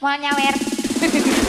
Mau nyawer.